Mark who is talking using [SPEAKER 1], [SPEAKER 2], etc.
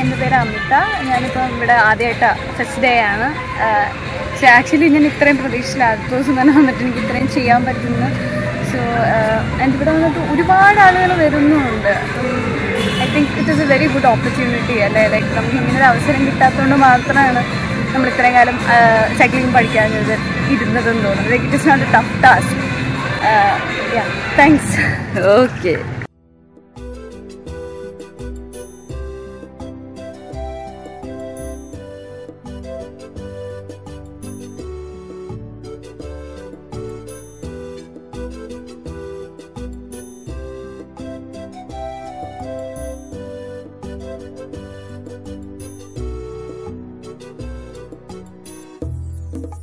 [SPEAKER 1] എന്റെ പേര് അമിത. ഞാനിപ്പോൾ ഇവിടെ ആദ്യമായിട്ട് ഫസ്റ്റ് ഡേ ആണ്. പക്ഷെ ആക്ച്വലി ഞാൻ ഇത്രയും പ്രതീക്ഷയില്ല അടുത്ത ദിവസം തന്നെ വന്നിട്ട് എനിക്ക് ഇത്രയും ചെയ്യാൻ പറ്റുന്നു. സോ എന്റെ ഇവിടെ വന്നിട്ട് ഒരുപാട് ആളുകൾ വരുന്നുമുണ്ട് I think it is a very good opportunity അല്ലേ? ലൈക്ക് നമുക്ക് ഇങ്ങനെ ഒരു അവസരം കിട്ടാത്തതുകൊണ്ട് മാത്രമാണ് നമ്മൾ ഇത്രയും കാലം സൈക്ലിംഗ് പഠിക്കാഞ്ഞത് ഇരുന്നതെന്ന് തോന്നുന്നു like it is not a tough task thanks
[SPEAKER 2] okay Thank you.